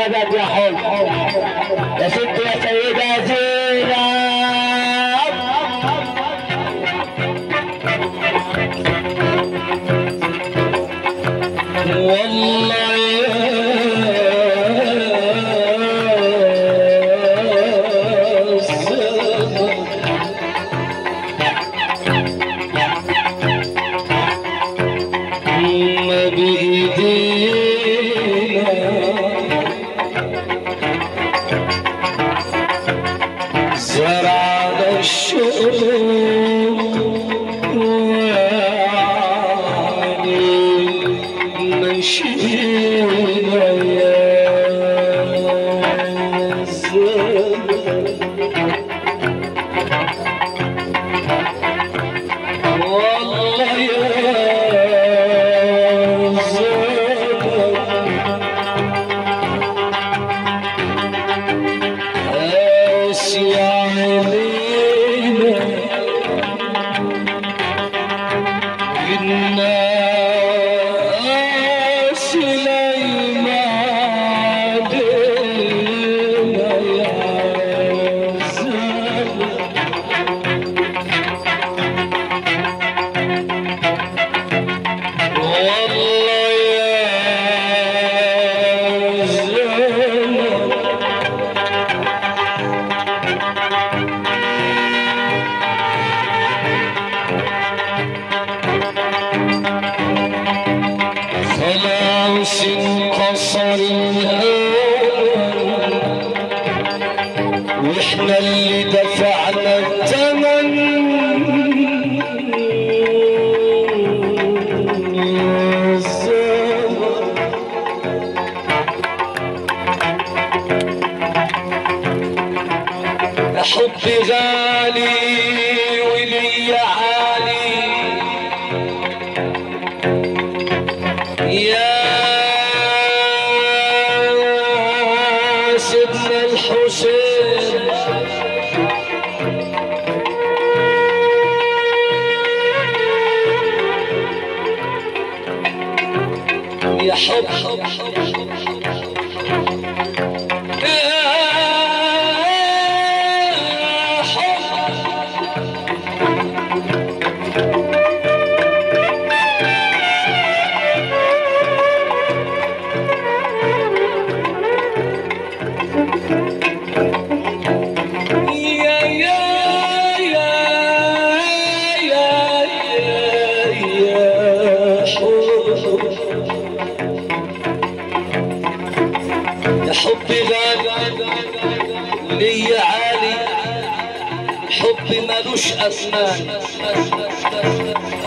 Kanada Biachol. Das sind فلاوس قصر واحنا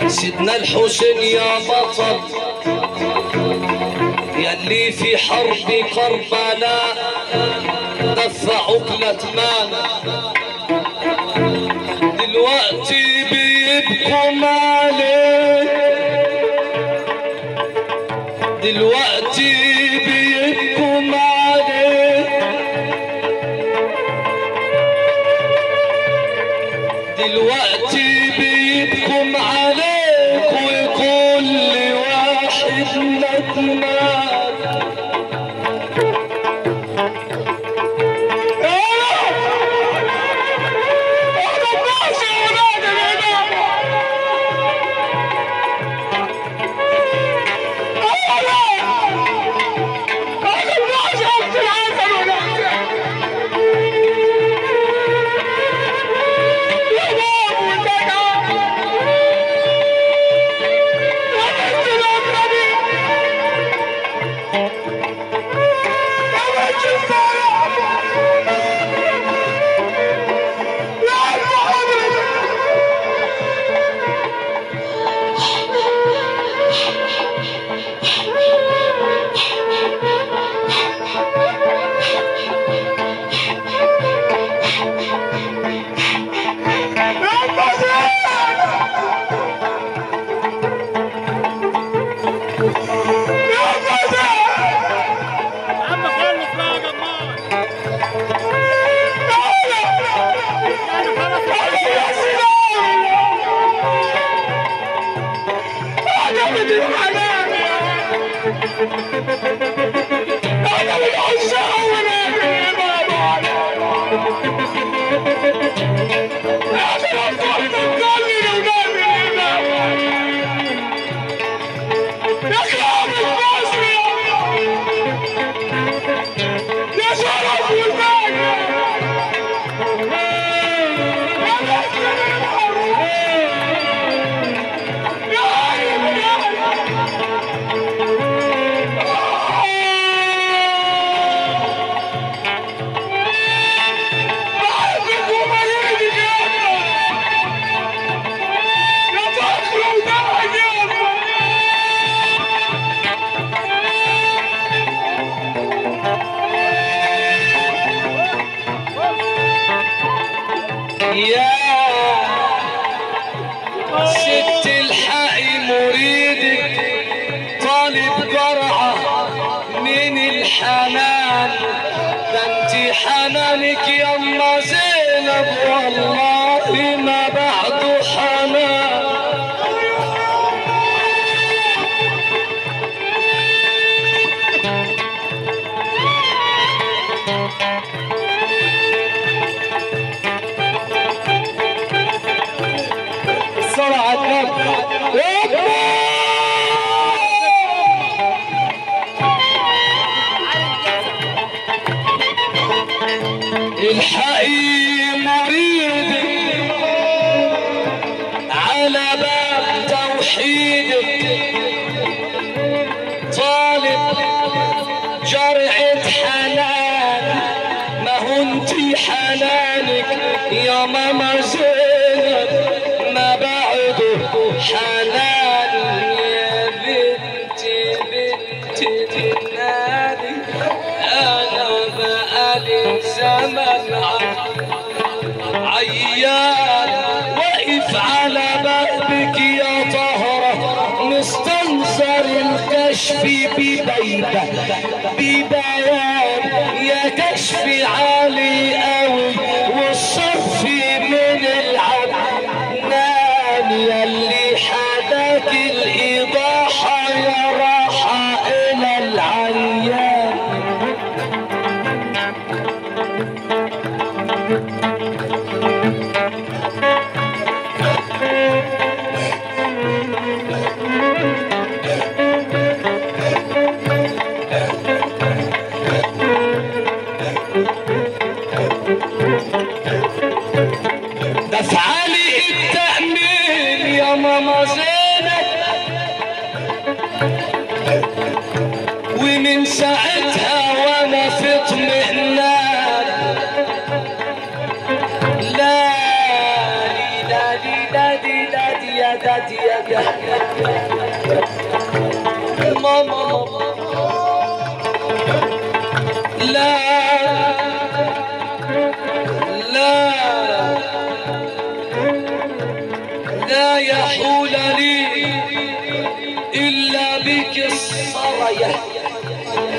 سيدنا الحسين يا بطل ياللي في حرب كربلاء دفع عقلة مال حنانك يا ام زينب والله توحيدك طالب جرعة حنان ما هو انتي حنانك يا ماما زينب؟ ما بعده حنان. ببيبة ببيان يا كشف عالي قوي والصرف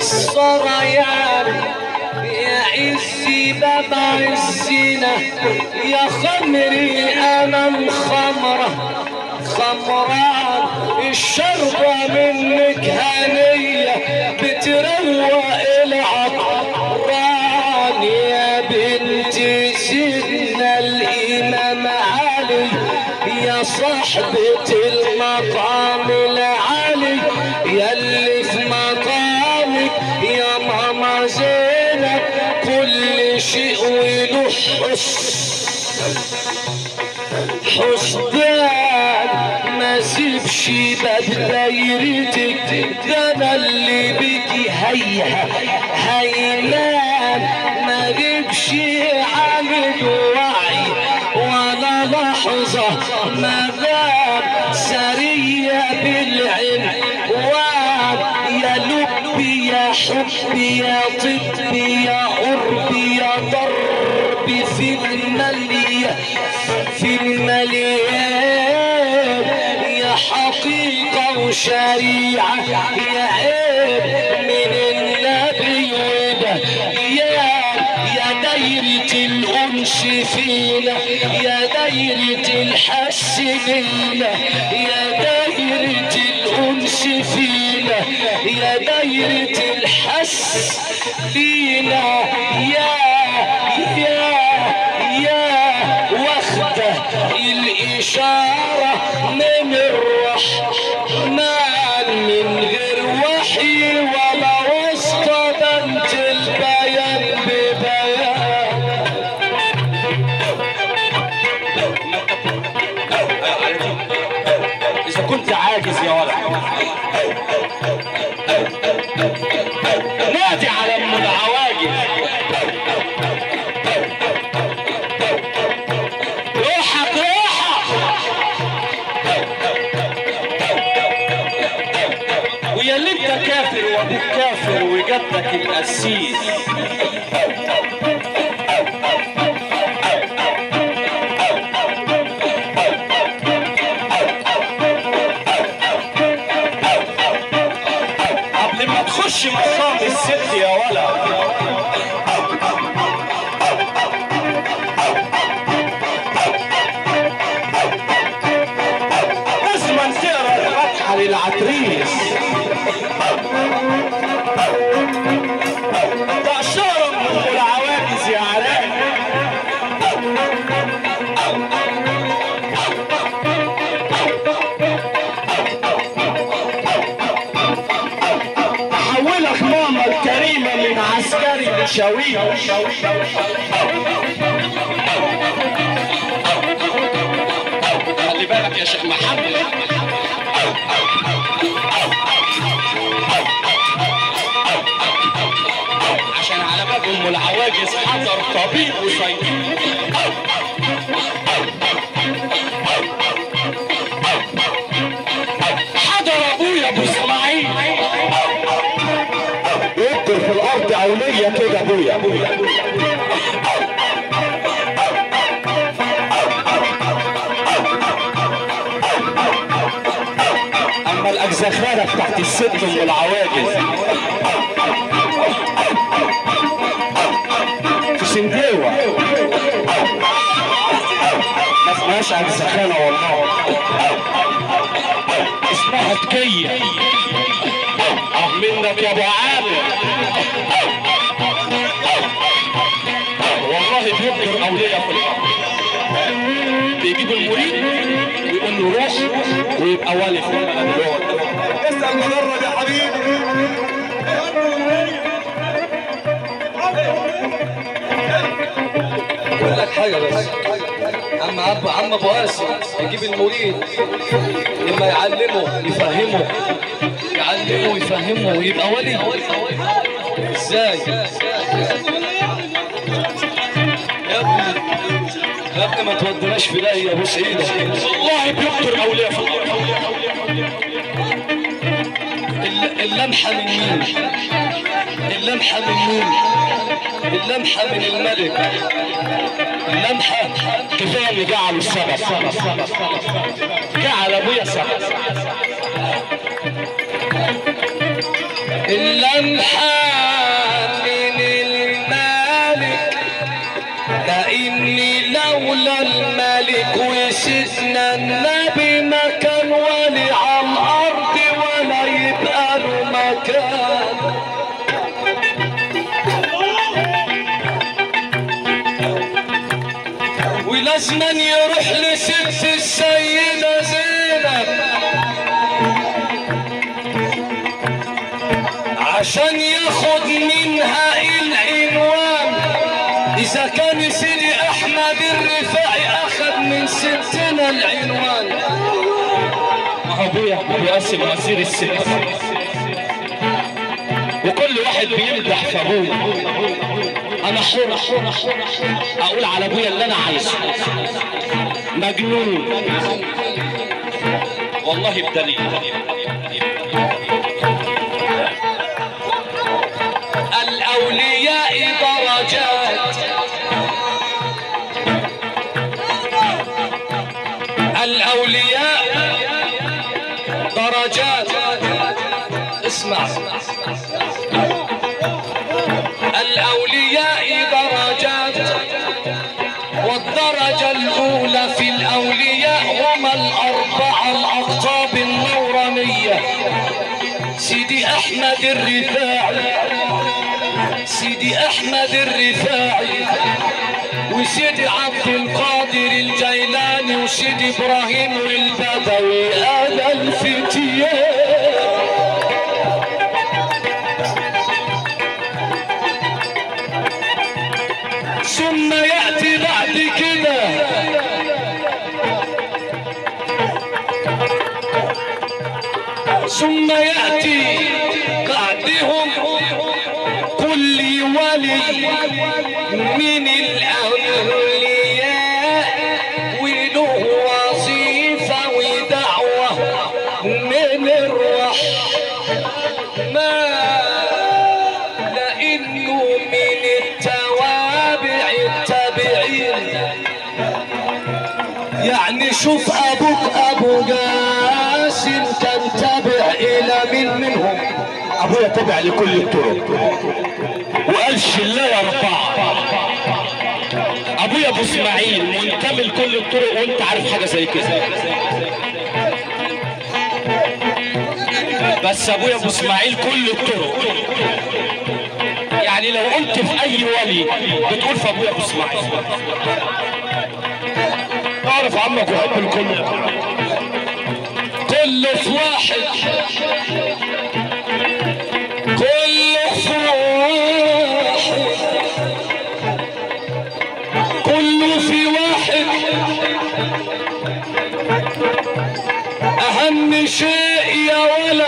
الصريان يا عزي باب عزنا يا خمري أنا الخمرة خمران الشربة منك هنية بتروق العطران يا بنتي سيدنا الإمام علي يا صاحبة المقام العالي يلي زينب كل شيء وله حسن حسبان ما سيبش باب دايرتك. ده أنا اللي بيكي هيها هينام ما جيبش عامل وعي. ولا لحظة ما دام سرية بالعنوان حبي يا طبي يا قربي يا ضربي في المليان في المليان يا حقيقة وشريعة يا عيب من النبي وده يا يا دايرة الأنس فينا يا دايرة الحس لينا يا دايرة الأنس فينا يا دايرة الحس. فينا نادي على ام العواجز روحك روحك. ويا اللي انت كافر وابوك كافر وجدك القسيس اشاره من العواجز يا علاء. حولك ماما الكريمة من عسكري لشاويش خلي بالك يا شيخ محمد. حضر طبيب وصيدلي حضر ابويا ابو اسماعيل يكتر في الأرض اوليه كده ابويا اما الاجزخانه بتاعت الست ام العواجز. اسمهاش اجزخانه والله. اسمها تكيه آه منك يا أبو عامر. والله بيقدر أولياء في الأرض. بيجيب المريد ويقول له روح ويبقى والي في البلد اسأل مجرد يا حبيبي. أقول لك حاجة بس. عم ابو عم ابو قاسم يجيب المريد لما يعلمه يفهمه. يعلمه يفهمه ويبقى ولي. إزاي؟ يا ابني يا ابني ما تودناش في داهية يا بوس إيدك والله بيقدر أولياء في الأرض الل- اللمحة من مين؟ اللمحه من مين؟ اللمحه من الملك. اللمحه كفاية اللي جعله السبب جعل أبويا سبب اللمحة من الملك. لأني لولا الملك وسيدنا النبي ولازما يروح لست السيدة زينب. عشان ياخد منها العنوان. إذا كان سيدي أحمد الرفاعي أخذ من ستنا العنوان. ما هو أبويا؟ بيقسم مصير الست. وكل واحد بيمدح في أبوه. أنا حر حر حر أقول على أبويا اللي أنا عايزه. مجنون. والله بدليل. في الأولياء هم الأربعة الأقطاب النورانية. سيدي أحمد الرفاعي سيدي أحمد الرفاعي وسيدي عبد القادر الجيلاني وسيدي إبراهيم البدوي. أنا الفتيان ثم يأتي ثم يأتي بعدهم كل ولي من الأولياء. وله وظيفة ودعوة من الرحمن لأنه من التوابع التابعين يعني شوف أبوك أبو جاسم تبع لكل الطرق. وقال شلاية اربعة ابويا أبو إسماعيل منتمي لكل الطرق وأنت عارف حاجة زي كده. بس ابويا أبو إسماعيل كل الطرق. يعني لو قلت في أي ولي بتقول في ابويا أبو إسماعيل. أعرف عمك وحب الكل. اهم شيء يا ولا.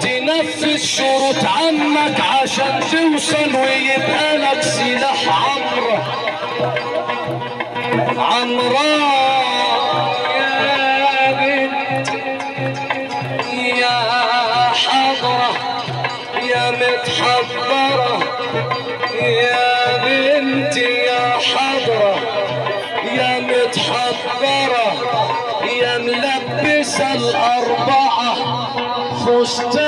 تنفذ شروط عمك عشان توصل ويبقى لك سلاح عمرك. عمران. most